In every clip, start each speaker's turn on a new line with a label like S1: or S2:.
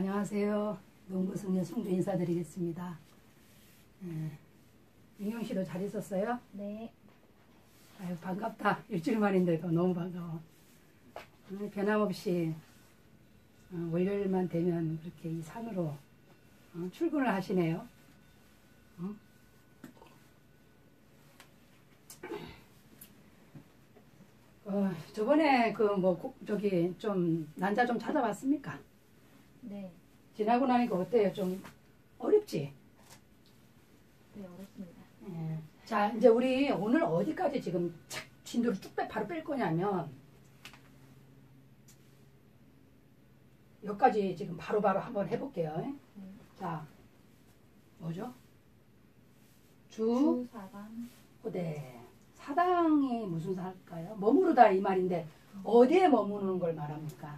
S1: 안녕하세요. 농구승려 송주 인사드리겠습니다. 예, 민경 씨도 잘 있었어요?
S2: 네.
S1: 아유 반갑다. 일주일 만인데도 너무 반가워. 오늘 변함없이 어, 월요일만 되면 그렇게 이 산으로 어, 출근을 하시네요. 어? 어, 저번에 그 뭐 저기 좀 난자 좀 찾아봤습니까?
S2: 네.
S1: 지나고 나니까 어때요? 좀 어렵지?
S2: 네, 어렵습니다.
S1: 예. 자, 이제 우리 오늘 어디까지 지금 착 진도를 쭉 빼, 바로 뺄 거냐면 여기까지 지금 바로바로 한번 해볼게요.
S2: 네.
S1: 자, 뭐죠? 주,
S2: 주사관.
S1: 호대. 사당이 무슨 사일까요? 머무르다 이 말인데 어디에 머무르는 걸 말합니까?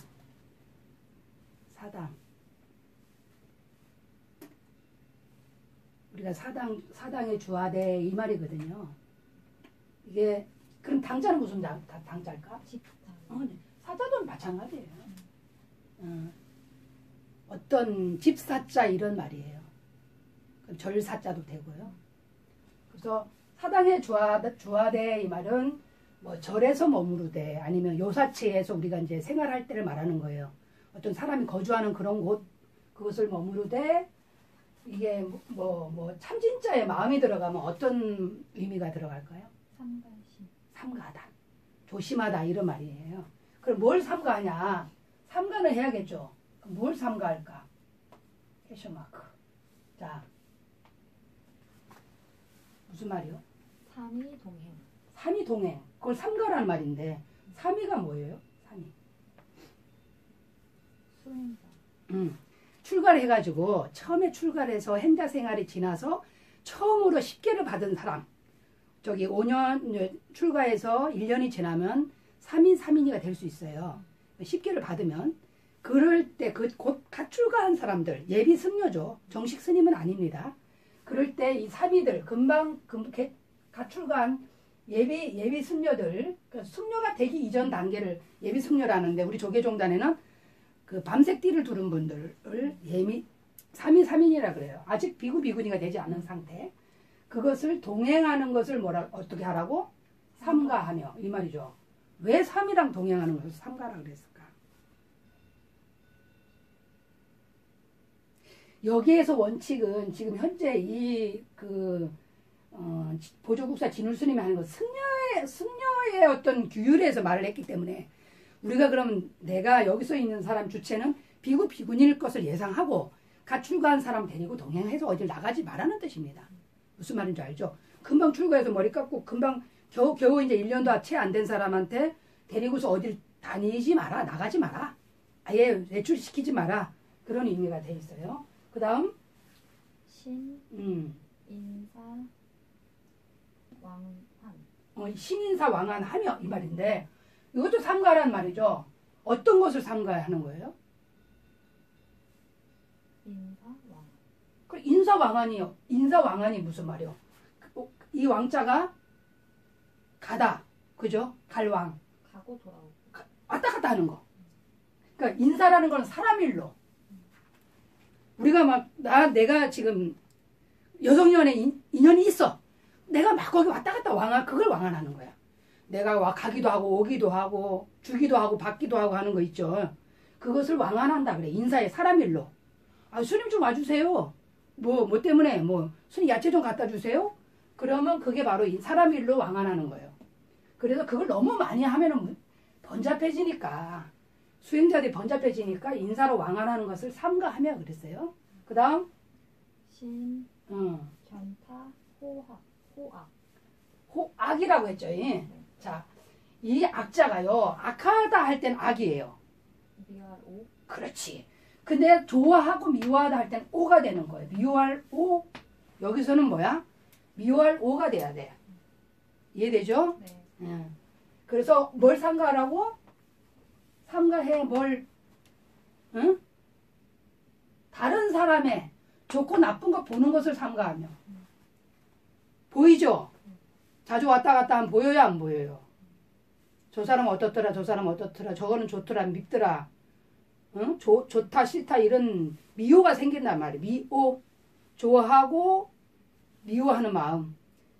S1: 사당. 우리가 사당 사당의 주하대 이 말이거든요. 이게 그럼 당자는 무슨 당, 다- 당자일까? 어, 네. 사자도 마찬가지예요. 어, 어떤 집사자 이런 말이에요. 그럼 절사자도 되고요. 그래서 사당의 주하, 주하대 이 말은 뭐 절에서 머무르되 아니면 요사치에서 우리가 이제 생활할 때를 말하는 거예요. 어떤 사람이 거주하는 그런 곳 그것을 머무르되 이게 뭐뭐 참진자의 마음이 들어가면 어떤 의미가 들어갈까요?
S2: 삼가신.
S1: 삼가하다. 조심하다 이런 말이에요. 그럼 뭘 삼가하냐? 삼가는 해야겠죠. 그럼 뭘 삼가할까? 캐셔 마크. 자. 무슨 말이요?
S2: 삼위 동행.
S1: 삼위 동행. 그걸 삼가라는 말인데 삼위가 뭐예요? 삼위. 출가를 해가지고 처음에 출가를 해서 행자 생활이 지나서 처음으로 10개를 받은 사람 저기 5년 출가해서 1년이 지나면 3인 3인이가 될 수 있어요. 10개를 받으면 그럴 때 그곧 가출가한 사람들 예비 승려죠. 정식 스님은 아닙니다. 그럴 때 이 사비들 금방 금, 개- 가출간 예비 예비 승려들 그러니까 승려가 되기 이전 단계를 예비 승려라는데 우리 조계종단에는 그 밤색 띠를 두른 분들을 예미 3인 3인이라 그래요. 아직 비구 비구니가 되지 않은 상태. 그것을 동행하는 것을 뭐라 어떻게 하라고? 삼가하며 이 말이죠. 왜 3이랑 동행하는 것을 삼가라 그랬을까? 여기에서 원칙은 지금 현재 이그 어, 지- 보조국사 진울 스님이 하는 것 승려의 승려의 어떤 규율에서 말을 했기 때문에 우리가 그러면 내가 여기서 있는 사람 주체는 비구 비군일 것을 예상하고 가출가한 사람 데리고 동행해서 어딜 나가지 말라는 뜻입니다. 무슨 말인지 알죠? 금방 출가해서 머리 깎고 금방 겨우 겨우 이제 1년도 채 안 된 사람한테 데리고서 어딜 다니지 마라 나가지 마라 아예 외출시키지 마라 그런 의미가 돼 있어요. 그 다음
S2: 신.
S1: 음,
S2: 인사. 왕환.
S1: 어, 신인사 왕안하며 이 말인데 이것도 삼가란 말이죠. 어떤 것을 삼가하는 거예요?
S2: 인사 왕.
S1: 그 인사 왕안이요. 인사 왕안이 무슨 말이요? 그, 이 왕자가 가다, 그죠? 갈왕
S2: 가고 돌아오고.
S1: 왔다 갔다 하는 거. 그러니까 인사라는 건 사람 일로. 우리가 막 나 내가 지금 여성연애 인- 인연이 있어. 내가 막 거기 왔다 갔다 왕안 그걸 왕안하는 거야. 내가 와 가기도 하고 오기도 하고 주기도 하고 받기도 하고 하는 거 있죠. 그것을 왕안한다 그래. 인사의 사람 일로. 아 스님 좀 와주세요. 뭐뭐 때문에 뭐 스님 야채 좀 갖다 주세요. 그러면 그게 바로 이 사람 일로 왕안하는 거예요. 그래서 그걸 너무 많이 하면은 번잡해지니까 수행자들이 번잡해지니까 인사로 왕안하는 것을 삼가하며 그랬어요. 그 다음
S2: 신.
S1: 어,
S2: 견타. 호학. 호악.
S1: 호악이라고 했죠. 예. 자, 이 악자가요. 악하다 할 땐 악이에요.
S2: 미알 오.
S1: 그렇지. 근데 좋아하고 미워하다 할 땐 오가 되는 거예요. 미워할 오. 여기서는 뭐야? 미워할 오가 돼야 돼. 이해되죠?
S2: 네.
S1: 예. 그래서 뭘 삼가하라고? 삼가해 뭘? 응? 다른 사람의 좋고 나쁜 거 보는 것을 삼가하며 보이죠? 자주 왔다 갔다 하면 보여요 안 보여요? 저 사람 어떻더라 저 사람 어떻더라 저거는 좋더라 밉더라 응? 좋, 좋다 싫다 이런 미호가 생긴단 말이에요. 미호 좋아하고 미워하는 마음.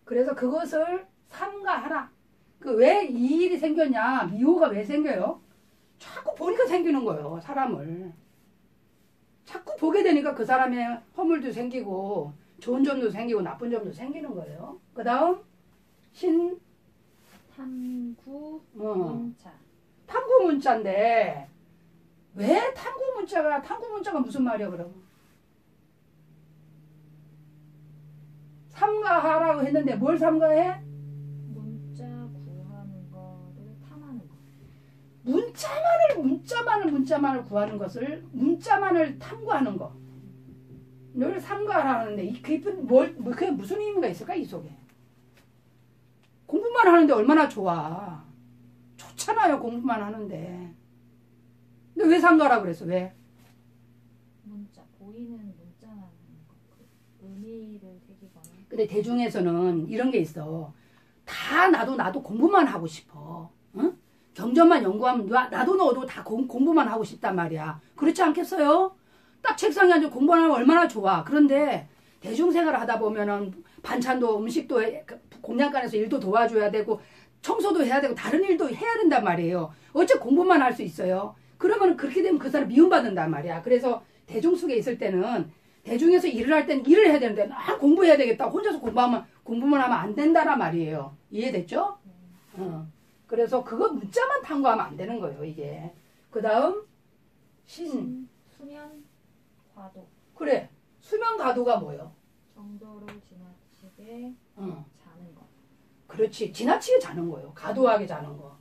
S1: 그래서 그것을 삼가하라. 그 왜 이 일이 생겼냐? 미호가 왜 생겨요? 자꾸 보니까 생기는 거예요. 사람을. 자꾸 보게 되니까 그 사람의 허물도 생기고 좋은 점도 생기고 나쁜 점도 생기는 거예요. 그 다음 신
S2: 탐구
S1: 어,
S2: 문자
S1: 탐구 문자인데 왜 탐구 문자가 탐구 문자가 무슨 말이야 그럼? 삼가하라고 했는데 뭘 삼가해?
S2: 문자 구하는 거를 탐하는 거.
S1: 문자만을 문자만을 문자만을 구하는 것을 문자만을 탐구하는 거. 늘 삼가하라는데 이 깊은 뭘 뭐, 그게 무슨 의미가 있을까 이 속에? 공부만 하는데 얼마나 좋아? 좋잖아요 공부만 하는데. 근데 왜 삼가라 그랬어 왜?
S2: 문자 보이는 문자만 하는 거. 그 의미를 새기거나.
S1: 근데 대중에서는 이런 게 있어. 다 나도 나도 공부만 하고 싶어. 응? 경전만 연구하면 나- 나도 너도 다 공, 공부만 하고 싶단 말이야. 그렇지 않겠어요? 딱 책상에 앉아 공부하면 얼마나 좋아. 그런데 대중생활을 하다 보면은 반찬도 음식도 해- 그 공양간에서 일도 도와줘야 되고 청소도 해야 되고 다른 일도 해야 된단 말이에요. 어째 공부만 할 수 있어요? 그러면 그렇게 되면 그 사람 미움받는단 말이야. 그래서 대중 속에 있을 때는 대중에서 일을 할 때는 일을 해야 되는데 아 공부해야 되겠다. 혼자서 공부하면 공부만 하면 안 된다란 말이에요. 이해됐죠? 어. 그래서 그거 문자만 탐구하면 안 되는 거예요. 이게. 그 다음 신.
S2: 신 수면 과도
S1: 그래. 수면 가도가 뭐요?
S2: 정도를 지나치게
S1: 어. 그렇지. 지나치게 자는 거예요. 과도하게 자는 거.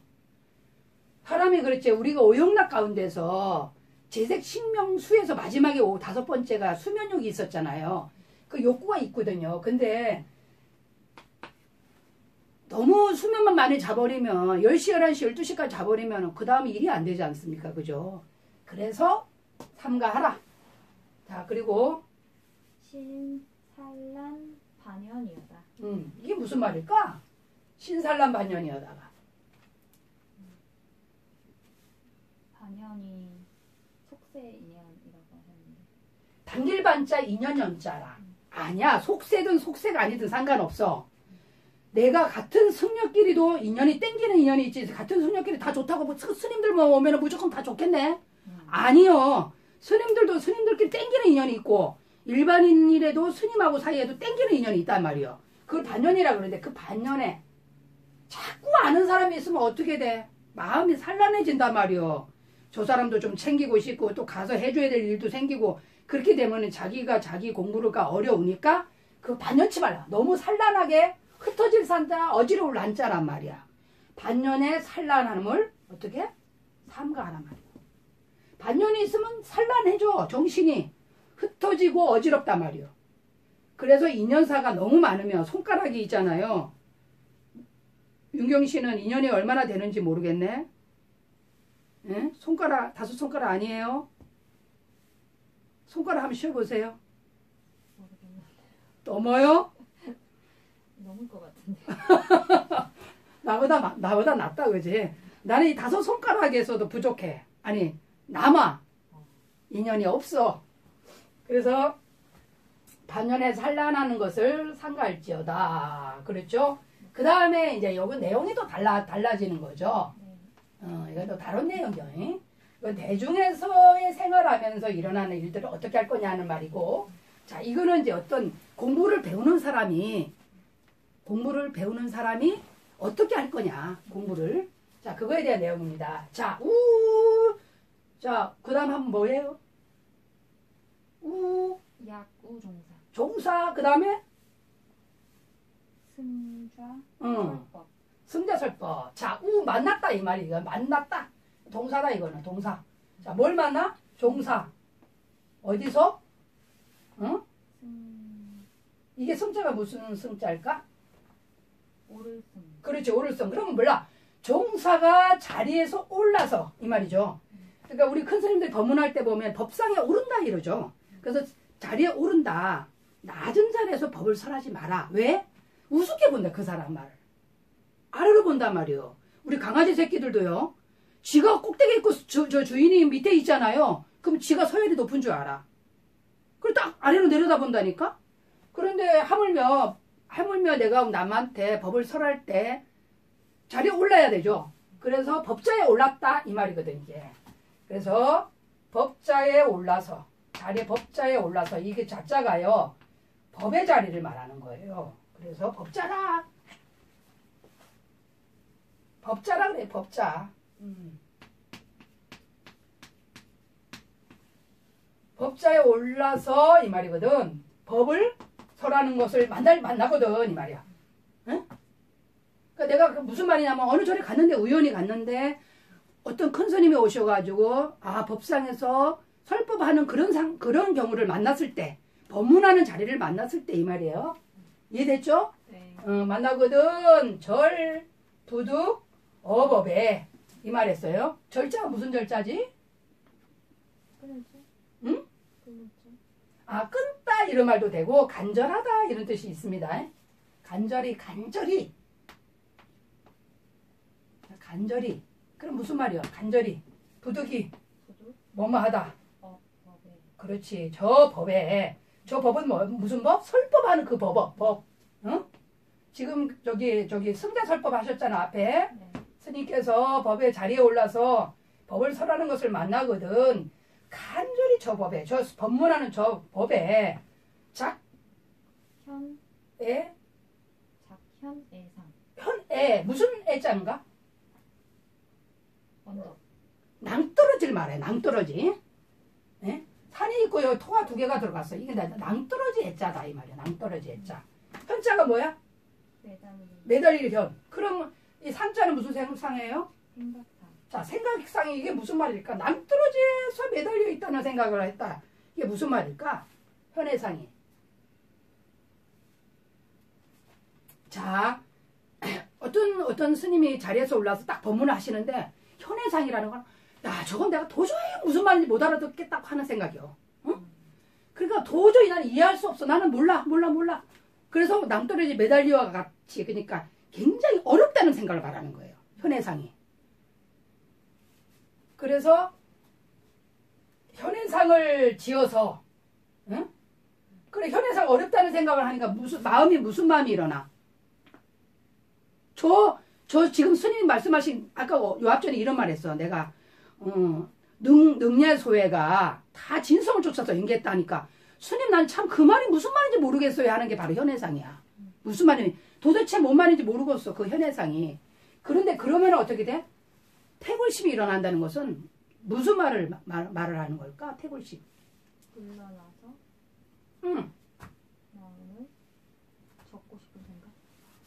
S1: 사람이 그랬지. 우리가 오용락 가운데서 재색 신명수에서 마지막에 오 다섯 번째가 수면욕이 있었잖아요. 그 욕구가 있거든요. 근데 너무 수면만 많이 자버리면 10시, 11시, 12시까지 자버리면 그 다음에 일이 안 되지 않습니까? 그죠? 그래서 삼가하라. 자, 그리고
S2: 신산란 반연이었다.
S1: 음, 이게 무슨 말일까? 신살람 반년이어다가
S2: 반연이 속세 인연이라고 하셨는데.
S1: 단길 반자 인연 연자라. 아니야. 속세든 속세가 아니든 상관없어. 내가 같은 승려끼리도 인연이 땡기는 인연이 있지. 같은 승려끼리 다 좋다고 뭐 스- 스님들만 오면 무조건 다 좋겠네.
S2: 음.
S1: 아니요. 스님들도 스님들끼리 땡기는 인연이 있고 일반인이라도 스님하고 사이에도 땡기는 인연이 있단 말이요. 그걸 반년이라 그러는데 그 반년에 자꾸 아는 사람이 있으면 어떻게 돼? 마음이 산란해진단 말이요. 저 사람도 좀 챙기고 싶고 또 가서 해줘야 될 일도 생기고 그렇게 되면 자기가 자기 공부가 어려우니까 그 반년치 말라. 너무 산란하게 흩어질 산자 어지러울 난자란 말이야. 반년의 산란함을 어떻게? 삼가하란 말이야. 반년이 있으면 산란해져 정신이 흩어지고 어지럽단 말이요. 그래서 인연사가 너무 많으면 손가락이 있잖아요. 윤경 씨는 인연이 얼마나 되는지 모르겠네. 예? 손가락 다섯 손가락 아니에요? 손가락 한번 쉬어보세요. 넘어요?
S2: 넘을 것 같은데.
S1: 나보다 마- 나보다 낫다 그지? 나는 이 다섯 손가락에서도 부족해. 아니 남아 인연이 없어. 그래서 반년에 산란하는 것을 상가할지어다. 그렇죠? 그 다음에 이제 여기 내용이 또 달라 달라지는 거죠.
S2: 네.
S1: 어, 이건 또 다른 내용이요. 이건 대중에서의 생활하면서 일어나는 일들을 어떻게 할 거냐는 말이고, 자, 이거는 이제 어떤 공부를 배우는 사람이, 공부를 배우는 사람이 어떻게 할 거냐, 공부를. 자, 그거에 대한 내용입니다. 자, 우, 자, 그 다음 한번 뭐예요? 우,
S2: 약우 종사.
S1: 종사, 그 다음에, 응.
S2: 설법.
S1: 승자설법. 자, 우 만났다 이 말이 이거 만났다. 동사다 이거는 동사. 자, 뭘 만나? 종사. 어디서? 응?
S2: 승.
S1: 이게 승자가 무슨 승자일까?
S2: 오를승.
S1: 그렇지, 오를성. 그러면 몰라. 종사가 자리에서 올라서 이 말이죠. 그러니까 우리 큰 스님들 법문할 때 보면 법상에 오른다 이러죠. 그래서 자리에 오른다. 낮은 자리에서 법을 설하지 마라. 왜? 우습게 본다 그 사람 말을. 아래로 본단 말이요. 우리 강아지 새끼들도요. 지가 꼭대기 있고 저, 저 주인이 밑에 있잖아요. 그럼 지가 서열이 높은 줄 알아. 그리고 딱 아래로 내려다본다니까? 그런데 하물며, 하물며 내가 남한테 법을 설할 때 자리에 올라야 되죠. 그래서 법자에 올랐다 이 말이거든 이게. 그래서 법자에 올라서 자리에 법자에 올라서 이게 자자가요 법의 자리를 말하는 거예요. 그래서 법자라 법자라 그래 법자. 음. 법자에 올라서 이 말이거든. 법을 설하는 것을 만날 만나거든 이 말이야. 응? 그러니까 내가 그 무슨 말이냐면 어느 절에 갔는데 우연히 갔는데 어떤 큰 스님이 오셔가지고 아 법상에서 설법하는 그런 상 그런 경우를 만났을 때 법문하는 자리를 만났을 때 이 말이에요. 이해됐죠?
S2: 네.
S1: 어, 만나거든 절 부득 어법에 이 말했어요. 절자가 무슨 절자지?
S2: 끊었죠?
S1: 응?
S2: 끊었죠?
S1: 아 끊다 이런 말도 되고 간절하다 이런 뜻이 있습니다. 간절히 간절히 간절히 그럼 무슨 말이야? 간절히 부득이
S2: 구두?
S1: 뭐뭐하다.
S2: 어, 법에.
S1: 그렇지. 저 법에 저 법은 뭐 무슨 법? 설법하는 그 법, 법. 응? 지금 저기 저기 승자 설법 하셨잖아 앞에
S2: 네.
S1: 스님께서 법의 자리에 올라서 법을 설하는 것을 만나거든 간절히 저 법에 저 법문하는 저 법에 작에
S2: 현, 작현, 애상.
S1: 현에 무슨 애자인가?
S2: 언덕.
S1: 낭떠러지를 말해 낭떠러지 예? 있고 여기 토가 두 개가 들어갔어 이게 나- 낭떠러지 애자다 이 말이야 낭떠러지 애자 현자가 뭐야?
S2: 매달리.
S1: 매달릴 현 그럼 이 산자는 무슨 생상이에요?
S2: 생각함.
S1: 자 생각상이 이게 무슨 말일까? 낭떠러지에서 매달려 있다는 생각을 했다 이게 무슨 말일까? 현해상이 자 어떤 어떤 스님이 자리에서 올라서 딱 법문을 하시는데 현해상이라는 건 야, 저건 내가 도저히 무슨 말인지 못 알아듣겠다고 하는 생각이요. 응? 그러니까 도저히 나는 이해할 수 없어. 나는 몰라, 몰라, 몰라. 그래서 낭떠러지 메달리와 같이, 그러니까 굉장히 어렵다는 생각을 말하는 거예요. 현해상이. 그래서 현해상을 지어서, 응? 그래, 현해상 어렵다는 생각을 하니까 무슨, 마음이 무슨 마음이 일어나? 저, 저 지금 스님이 말씀하신, 아까 요 앞전에 이런 말 했어. 내가, 어, 능, 능례소회가 다 진성을 쫓아서 연기했다니까. 스님 난 참 그 말이 무슨 말인지 모르겠어요 하는 게 바로 현해상이야. 무슨 말이 도대체 뭔 말인지 모르겠어 그 현해상이. 그런데 그러면 어떻게 돼? 태굴심이 일어난다는 것은 무슨 말을 말, 말을 하는 걸까? 태굴심.
S2: 물러나서
S1: 응.
S2: 마음을 적고 싶은 생각.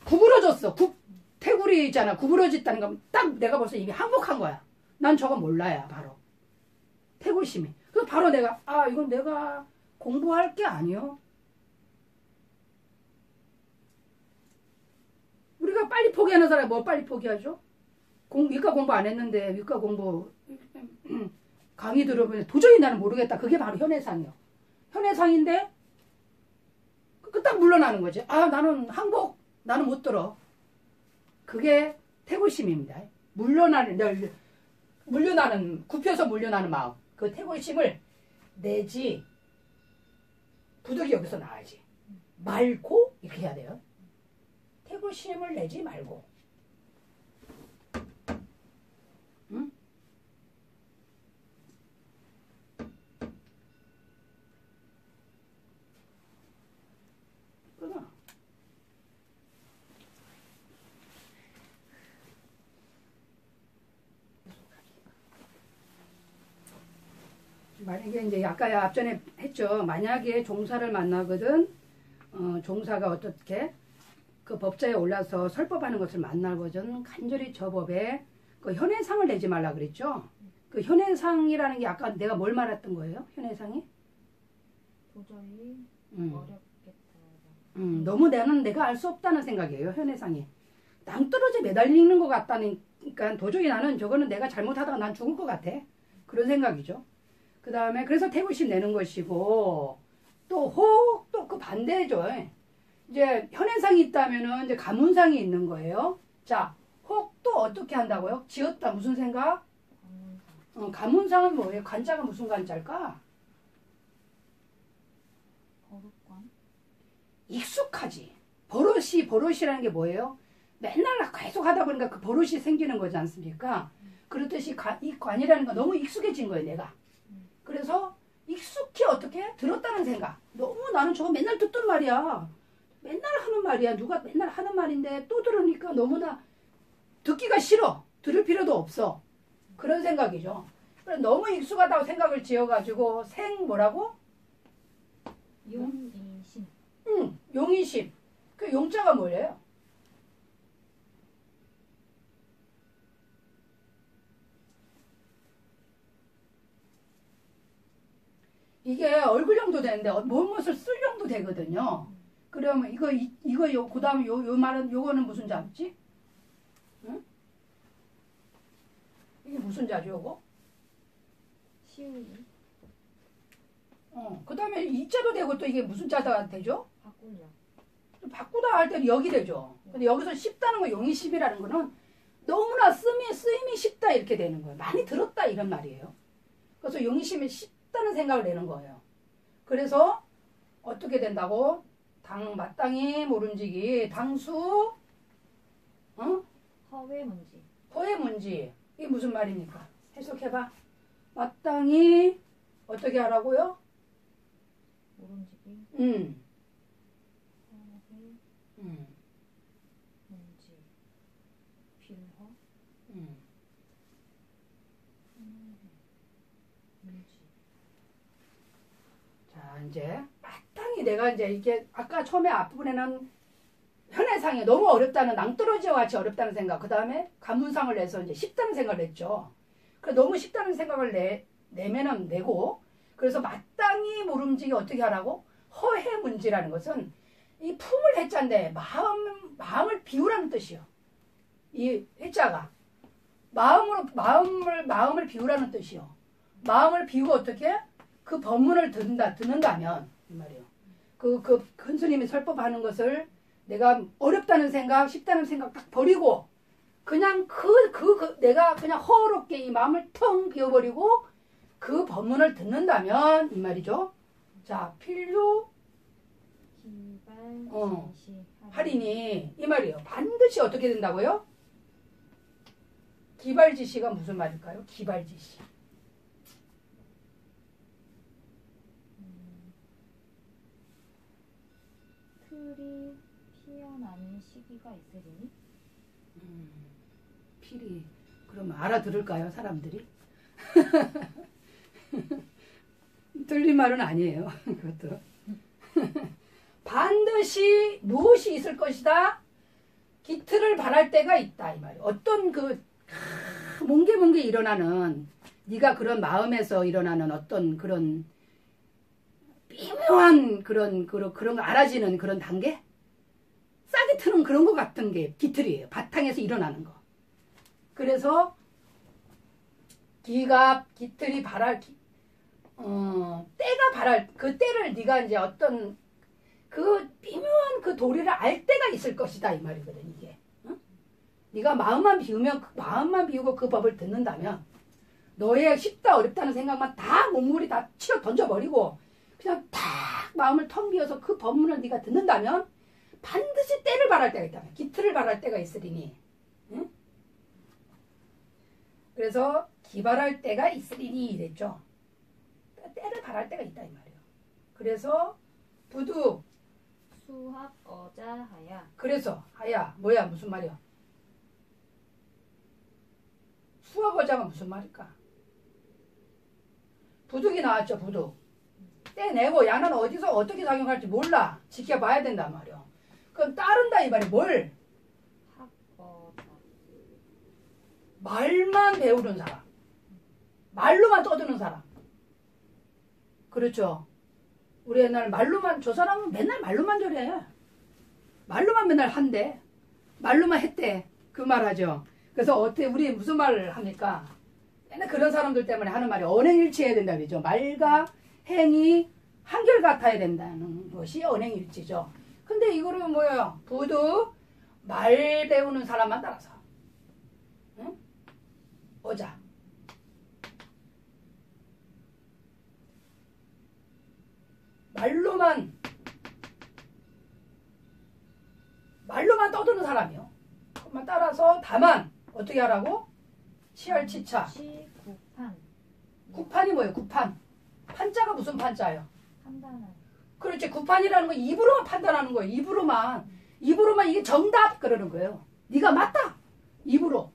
S1: 구부러졌어. 구, 태굴이 있잖아. 구부러졌다는 건 딱 내가 벌써 이미 항복한 거야. 난 저거 몰라야 바로. 태굴심이. 그래서 바로 내가 아 이건 내가 공부할 게 아니요. 우리가 빨리 포기하는 사람이 뭐 빨리 포기하죠? 공, 위과 공부 안 했는데 위과 공부 강의 들어보면 도저히 나는 모르겠다. 그게 바로 현해상이요. 현해상인데 그딱 물러나는 거지. 아 나는 항복 나는 못 들어. 그게 태골심입니다. 물러나는 널- 물려나는 굽혀서 물려나는 마음. 그 태골심을 내지 부득이 여기서 나와야지. 말고 이렇게 해야 돼요. 태골심을 내지 말고. 응? 끊어. 만약에 이제 아까 앞전에 했죠. 만약에 종사를 만나거든, 어, 종사가 어떻게 그 법자에 올라서 설법하는 것을 만나거든 간절히 저 법에 그 현해상을 내지 말라 그랬죠. 그 현해상이라는 게 아까 내가 뭘 말했던 거예요? 현해상이?
S2: 도저히
S1: 음.
S2: 어렵겠다.
S1: 음, 너무 나는 내가 알 수 없다는 생각이에요. 현해상이. 낭떠러지 매달리는 것 같다니까 도저히 나는 저거는 내가 잘못하다가 난 죽을 것 같아. 그런 생각이죠. 그 다음에 그래서 태굴심 내는 것이고 또 호흡 또그 반대죠. 이제 현해상이 있다면은 이제 가문상이 있는 거예요. 자, 혹 또 어떻게 한다고요? 지었다 무슨 생각? 어, 가문상은 뭐예요? 관자가 무슨 관자일까?
S2: 거룩관.
S1: 익숙하지. 버릇이 버릇이라는 게 뭐예요? 맨날 계속 하다 보니까 그 버릇이 생기는 거지 않습니까? 그렇듯이 가- 이 관이라는 건 너무 익숙해진 거예요, 내가. 그래서 익숙히 어떻게 들었다는 생각. 너무 나는 저거 맨날 듣던 말이야. 맨날 하는 말이야. 누가 맨날 하는 말인데 또 들으니까 너무나 듣기가 싫어. 들을 필요도 없어. 그런 생각이죠. 너무 익숙하다고 생각을 지어가지고 생 뭐라고?
S2: 용인신.
S1: 응, 용의심. 그 용자가 뭐예요? 이게 얼굴 정도 되는데 어, 무엇을 쓸 정도 되거든요. 그러면 이거 이, 이거 요 그다음에 요, 요 말은 요거는 무슨 자지? 응? 이게 무슨 자죠, 요거?
S2: 시우리.
S1: 어. 그다음에 이자도 되고 또 이게 무슨 자가 되죠? 또 바꾸다 할 때는 여기 되죠. 근데 여기서 쉽다는 거 용이 쉽이라는 거는 너무나 쓰임이, 쓰임이 쉽다 이렇게 되는 거예요. 많이 들었다 이런 말이에요. 그래서 용이 쉽이 쉽 다는 생각을 내는 거예요. 그래서 어떻게 된다고? 당 마땅히 모름지기 당수 어?
S2: 허회 문지.
S1: 허의 문지 이게 무슨 말입니까? 해석해봐. 마땅히 어떻게 하라고요?
S2: 모름지기.
S1: 음,
S2: 허회
S1: 음,
S2: 문지. 빌허.
S1: 음.
S2: 문지.
S1: 자, 이제 마땅히 내가 이제 이게 아까 처음에 앞부분에는 현해상이 너무 어렵다는 낭떠러지와 같이 어렵다는 생각, 그 다음에 간문상을 내서 이제 쉽다는 생각을 냈죠. 그 너무 쉽다는 생각을 내, 내면은 내고, 그래서 마땅히 모름지기 어떻게 하라고? 허해 문지라는 것은 이 품을 해자인데 마음, 마음을 비우라는 뜻이요. 이 해자가. 마음으로, 마음을, 마음을 비우라는 뜻이요. 마음을 비우고 어떻게? 그 법문을 듣는다, 듣는다면, 이 말이에요. 그, 그, 큰 스님이 설법하는 것을 내가 어렵다는 생각, 쉽다는 생각 딱 버리고, 그냥 그, 그, 그, 내가 그냥 허롭게 이 마음을 텅 비워버리고, 그 법문을 듣는다면, 이 말이죠. 자, 필요. 어. 할인이, 이 말이에요. 반드시 어떻게 된다고요? 기발지시가 무슨 말일까요? 기발지시.
S2: 음. 틀이 시기가 있으리니?
S1: 음, 필이 그러면 알아들을까요 사람들이? 틀린 말은 아니에요 그것도. 반드시 무엇이 있을 것이다? 기틀을 바랄 때가 있다 이 말이에요 어떤 그 크, 몽게몽게 일어나는 네가 그런 마음에서 일어나는 어떤 그런 미묘한 그런 그런 그런 거 알아지는 그런 단계 싹이 트는 그런 것 같은 게 기틀이에요. 바탕에서 일어나는 거. 그래서 기가 기틀이 바랄 기- 어, 때가 바랄 그 때를 네가 이제 어떤 그 미묘한 그 도리를 알 때가 있을 것이다 이 말이거든 이게. 응? 네가 마음만 비우면 그 마음만 비우고 그 법을 듣는다면 너의 쉽다 어렵다는 생각만 다 몸무리 다 치러 던져버리고 그냥 탁 마음을 텅 비워서 그 법문을 네가 듣는다면 반드시 때를 바랄 때가 있다면 기틀을 바랄 때가 있으리니. 응? 그래서 기발할 때가 있으리니 이랬죠. 때를 바랄 때가 있다 이 말이에요. 그래서 부두.
S2: 수학 어자하야.
S1: 그래서 하야 뭐야 무슨 말이야? 수학어자가 무슨 말일까? 부득이 나왔죠 부득 떼내고 야는 어디서 어떻게 작용할지 몰라. 지켜봐야 된단 말이야 그럼 따른다 이 말이 뭘? 말만 배우는 사람. 말로만 떠드는 사람. 그렇죠? 우리 옛날 말로만 저 사람은 맨날 말로만 저래. 말로만 맨날 한대. 말로만 했대. 그 말하죠? 그래서 어떻게 우리 무슨 말을 합니까? 맨날 그런 사람들 때문에 하는 말이 언행일치해야 된다 그러죠. 말과 행이 한결 같아야 된다는 것이 언행일치죠 근데 이거는 뭐예요? 부두 말 배우는 사람만 따라서. 응? 오자. 말로만 말로만 떠드는 사람이요. 그만 따라서 다만 어떻게 하라고? 치열치차.
S2: 구판
S1: 구판이 뭐예요? 구판. 판자가 무슨 판자예요?
S2: 판단하는.
S1: 그렇지. 구판이라는 건 입으로만 판단하는 거예요. 입으로만. 입으로만 이게 정답 그러는 거예요. 네가 맞다. 입으로.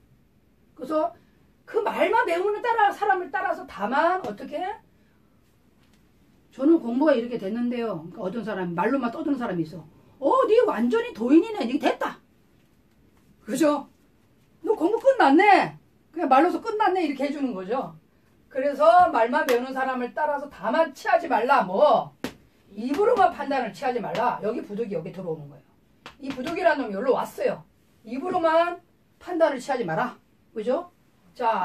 S1: 그래서 그 말만 배우는 따라 사람을 따라서 다만 어떻게? 저는 공부가 이렇게 됐는데요. 그러니까 어떤 사람 말로만 떠드는 사람이 있어. 어, 네 완전히 도인이네. 네 됐다. 그죠? 너 공부 끝났네. 그냥 말로서 끝났네 이렇게 해주는 거죠. 그래서 말만 배우는 사람을 따라서 다만 취하지 말라. 뭐 입으로만 판단을 취하지 말라. 여기 부득이 여기 들어오는 거예요. 이 부득이라는 놈이 여기로 왔어요. 입으로만 판단을 취하지 마라. 그죠? 자.